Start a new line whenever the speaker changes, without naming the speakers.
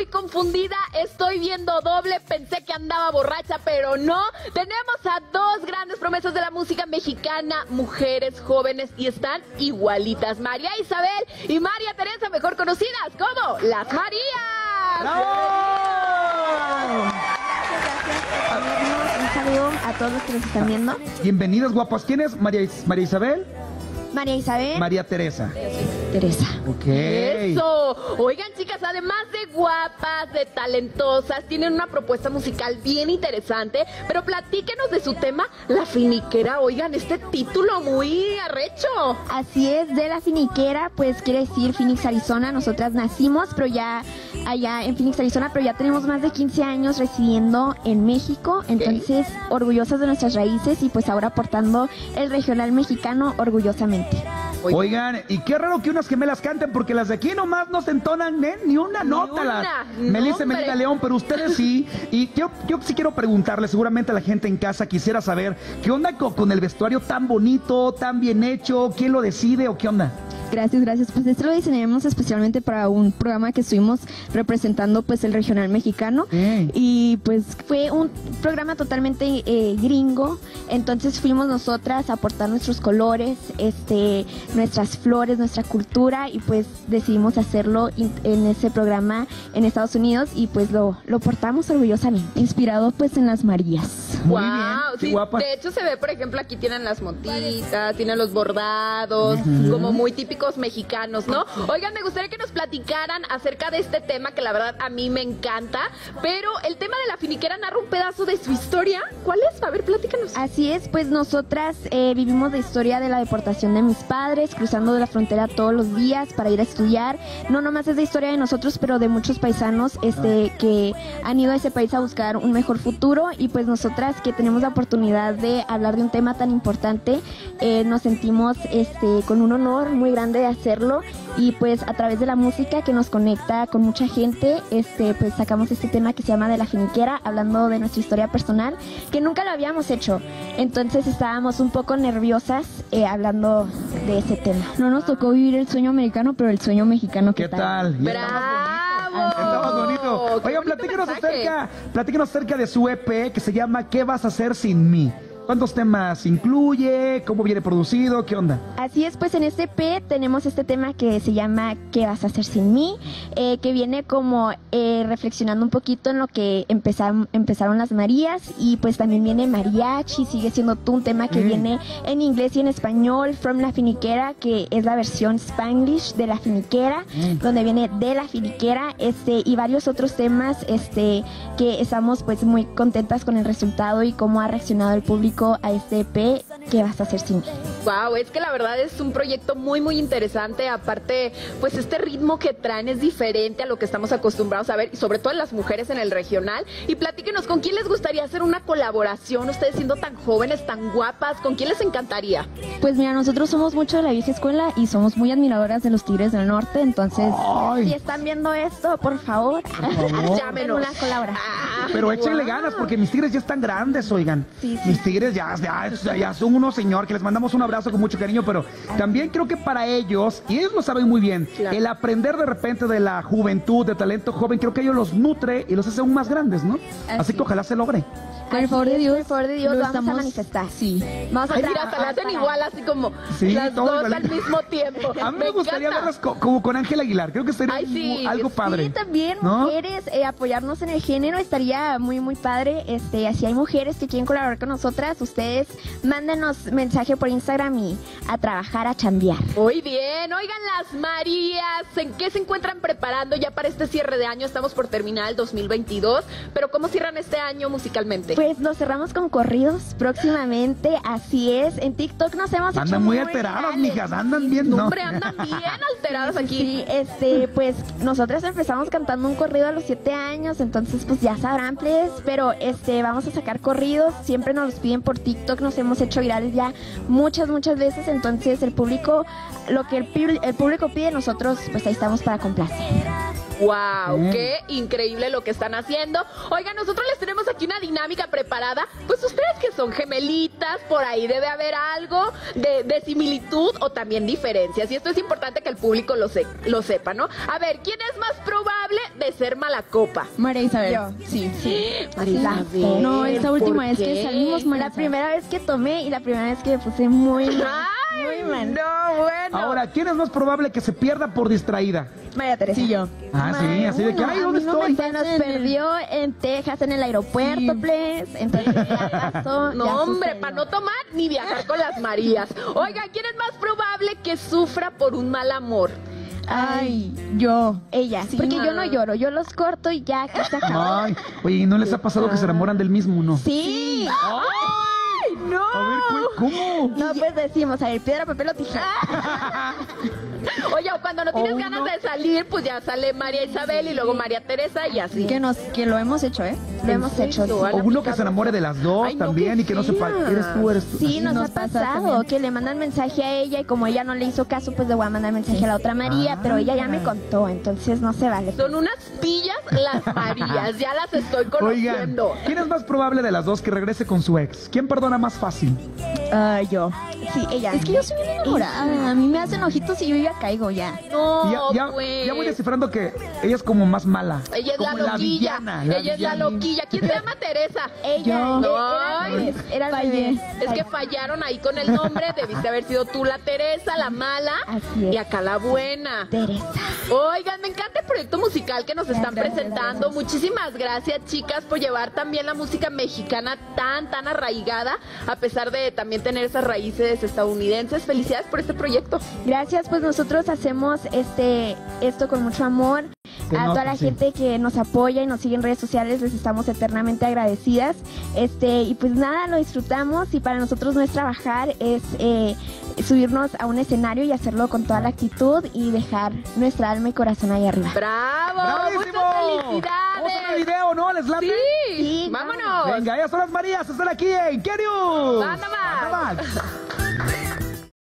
muy confundida, estoy viendo doble, pensé que andaba borracha, pero no. Tenemos a dos grandes promesas de la música mexicana, mujeres jóvenes y están igualitas. María Isabel y María Teresa, mejor conocidas como las Marías.
Un saludo a todos los que nos están viendo.
Bienvenidos, guapas. ¿Quién es María, Is- María Isabel?
María Isabel.
María Teresa.
Teresa.
Ok.
Eso. Oigan, chicas, además de guapas, de talentosas, tienen una propuesta musical bien interesante, pero platíquenos de su tema, La Finiquera. Oigan, este título muy arrecho.
Así es, de la finiquera, pues quiere decir Phoenix, Arizona. Nosotras nacimos, pero ya allá en Phoenix, Arizona, pero ya tenemos más de 15 años residiendo en México. Entonces, orgullosas de nuestras raíces y pues ahora aportando el regional mexicano orgullosamente.
Oigan, y qué raro que unas gemelas canten, porque las de aquí nomás no se entonan ¿eh? ni una nota.
una, no,
Melissa. Melina León, pero ustedes sí. Y yo, yo sí quiero preguntarle, seguramente la gente en casa quisiera saber, ¿qué onda co- con, el vestuario tan bonito, tan bien hecho? ¿Quién lo decide o qué onda?
Gracias, gracias. Pues esto lo diseñamos especialmente para un programa que estuvimos representando pues el regional mexicano
Mm.
y pues fue un programa totalmente eh, gringo. Entonces fuimos nosotras a aportar nuestros colores, este, nuestras flores, nuestra cultura y pues decidimos hacerlo in- en ese programa en Estados Unidos y pues lo, lo portamos orgullosamente, inspirado pues en las Marías.
Muy
Wow,
bien, qué
sí,
guapa.
De hecho, se ve, por ejemplo, aquí tienen las motitas, tienen los bordados, como muy típicos mexicanos, ¿no? Oigan, me gustaría que nos platicaran acerca de este tema que la verdad a mí me encanta, pero el tema de la finiquera narra un pedazo de su historia. ¿Cuál es? A ver, platícanos.
Así es, pues nosotras eh, vivimos la historia de la deportación de mis padres, cruzando de la frontera todos los días para ir a estudiar. No nomás es la historia de nosotros, pero de muchos paisanos este, que han ido a ese país a buscar un mejor futuro y pues nosotras que tenemos la oportunidad de hablar de un tema tan importante, eh, nos sentimos este, con un honor muy grande de hacerlo y pues a través de la música que nos conecta con mucha gente, este, pues sacamos este tema que se llama de la finiquera, hablando de nuestra historia personal, que nunca lo habíamos hecho. Entonces estábamos un poco nerviosas eh, hablando de ese tema. No nos tocó vivir el sueño americano, pero el sueño mexicano,
¿Qué tal? Ya
¡Bravo!
Está más bonito.
¡Qué
Oigan, platíquenos acerca, platíquenos acerca de su EP que se llama ¿Qué vas a hacer sin mí? ¿Cuántos temas incluye? ¿Cómo viene producido? ¿Qué onda?
Así es, pues en este P tenemos este tema que se llama ¿Qué vas a hacer sin mí? Eh, que viene como eh, reflexionando un poquito en lo que empezaron las Marías y pues también viene Mariachi, sigue siendo tú un tema que
Mm.
viene en inglés y en español, From la Finiquera, que es la versión Spanglish de la Finiquera,
Mm.
donde viene de la Finiquera, este, y varios otros temas este, que estamos pues muy contentas con el resultado y cómo ha reaccionado el público a este EP, ¿Qué vas a hacer sin mí?
Wow, es que la verdad es un proyecto muy muy interesante. Aparte, pues este ritmo que traen es diferente a lo que estamos acostumbrados a ver, y sobre todo en las mujeres en el regional. Y platíquenos, ¿con quién les gustaría hacer una colaboración? Ustedes siendo tan jóvenes, tan guapas, ¿con quién les encantaría?
Pues mira, nosotros somos mucho de la vieja escuela y somos muy admiradoras de los Tigres del Norte, entonces
Ay.
si están viendo esto, por favor,
favor.
llámenos una colaboración.
Ah,
Pero échenle
wow.
ganas porque mis tigres ya están grandes, oigan.
Sí, sí.
Mis tigres ya, ya, ya son unos señor que les mandamos un abrazo con mucho cariño, pero también creo que para ellos, y ellos lo saben muy bien,
Claro.
el aprender de repente de la juventud, de talento joven, creo que ellos los nutre y los hace aún más grandes, ¿no? Así,
Así
que ojalá se logre.
Con el favor de Dios,
Por el favor de Dios,
lo
vamos a manifestar.
Sí. Vamos a
Ay, mira, hasta la hacen igual, así como
Sí,
las dos al mismo tiempo.
A mí me, gustaría
encanta.
verlas co- como con Ángel Aguilar, creo que sería
Ay, sí,
algo padre.
Sí, también
¿No?
mujeres, eh, apoyarnos en el género estaría muy, muy padre. Este, así hay mujeres que quieren colaborar con nosotras, ustedes mándenos mensaje por Instagram y a trabajar, a chambear.
Muy bien, oigan las Marías, ¿en qué se encuentran preparando ya para este cierre de año? Estamos por terminar el 2022, pero ¿cómo cierran este año musicalmente?
Pues nos cerramos con corridos próximamente, así es. En TikTok nos hemos hecho
Andan muy alteradas,
virales.
mijas, andan bien,
No,
¿no?
hombre, andan bien alteradas aquí.
Sí, este, pues nosotras empezamos cantando un corrido a los siete años, entonces pues ya sabrán, pues, pero este, vamos a sacar corridos, siempre nos los piden por TikTok, nos hemos hecho virales ya muchas, muchas veces, entonces el público, lo que el, el público pide, nosotros pues ahí estamos para complacer.
Wow,
Mm.
qué increíble lo que están haciendo. Oigan, nosotros les tenemos aquí una dinámica preparada. Pues ustedes que son gemelitas, por ahí debe haber algo de, de similitud o también diferencias. Y esto es importante que el público lo, se- lo sepa, ¿no? A ver, ¿quién es más probable de ser mala copa?
María Isabel.
Yo.
Sí, sí.
María Isabel,
No, esta última
¿por
vez que salimos, María, la primera vez que tomé y la primera vez que me puse muy mal.
Ay,
Muy mal.
no, bueno.
Ahora, ¿quién es más probable que se pierda por distraída?
María Teresa.
Sí, yo.
Ah, sí, así de que, ay, ¿dónde
no
estoy?
Se nos perdió en Texas, en el aeropuerto,
Sí.
please. Entonces ya pasó.
No,
ya
hombre, para no tomar ni viajar con las Marías. Oigan, ¿quién es más probable que sufra por un mal amor?
Ay, yo.
Ella,
Sí,
porque yo no lloro, yo los corto y ya, que se acabó.
Ay, oye, ¿y no les ha pasado que se enamoran del mismo uno?
Sí.
¡Ay, no!
A ver, cu- ¿cómo?
No, pues decimos, a ver, piedra, papel o tijera.
Oye, o cuando no tienes
O
ganas de salir, pues ya sale María Isabel y luego María Teresa y así.
Que, nos, que lo hemos hecho, ¿eh?
Lo hemos hecho. sí.
¿Han
O uno que se enamore de las dos
Ay, no,
también
qué
y que no sepa,
fea.
eres tú, eres tú.
Sí,
Así
nos,
nos
ha
pasa
pasado
también.
que le mandan mensaje a ella y como ella no le hizo caso, pues le voy a mandar mensaje a la otra María,
Ah.
pero ella ya me contó, entonces no se vale.
Son unas pillas las Marías, ya las estoy
Oigan,
conociendo.
¿quién es más probable de las dos que regrese con su ex? ¿Quién perdona más fácil?
Ay, yo.
Sí, ella.
Es que yo soy bien enamorada. A mí me hacen ojitos y yo ya caigo ya.
No,
ya, ya,
pues.
ya voy descifrando que ella es como más mala.
Ella es
como
la loquilla.
villana, la
ella es la loquilla. ¿Quién se llama Teresa?
Ella,
Yo.
era
Fallé.
Es que fallaron ahí con el nombre. Debiste haber sido tú la Teresa, la mala.
Así es.
Y acá la buena.
Teresa.
Oigan, me encanta el proyecto musical que nos están
Gracias,
presentando. Muchísimas gracias, chicas, por llevar también la música mexicana tan, tan arraigada, a pesar de también tener esas raíces estadounidenses. Felicidades por este proyecto.
Gracias, pues nosotros hacemos este esto con mucho amor.
Se
a
nota,
toda la
sí.
gente que nos apoya y nos sigue en redes sociales, les estamos eternamente agradecidas. Este, y pues nada, lo disfrutamos y para nosotros no es trabajar, es eh, subirnos a un escenario y hacerlo con toda la actitud y dejar nuestra alma y corazón ahí arriba.
¡Bravo!
¡Bravísimo!
¡Muchas
Vamos a ver el
felicidades!
video, ¿no? ¿Les late?
Sí,
Sí,
vámonos.
Venga, ellas son las Marías, están aquí en Kerius.
Anda más.
Anda más.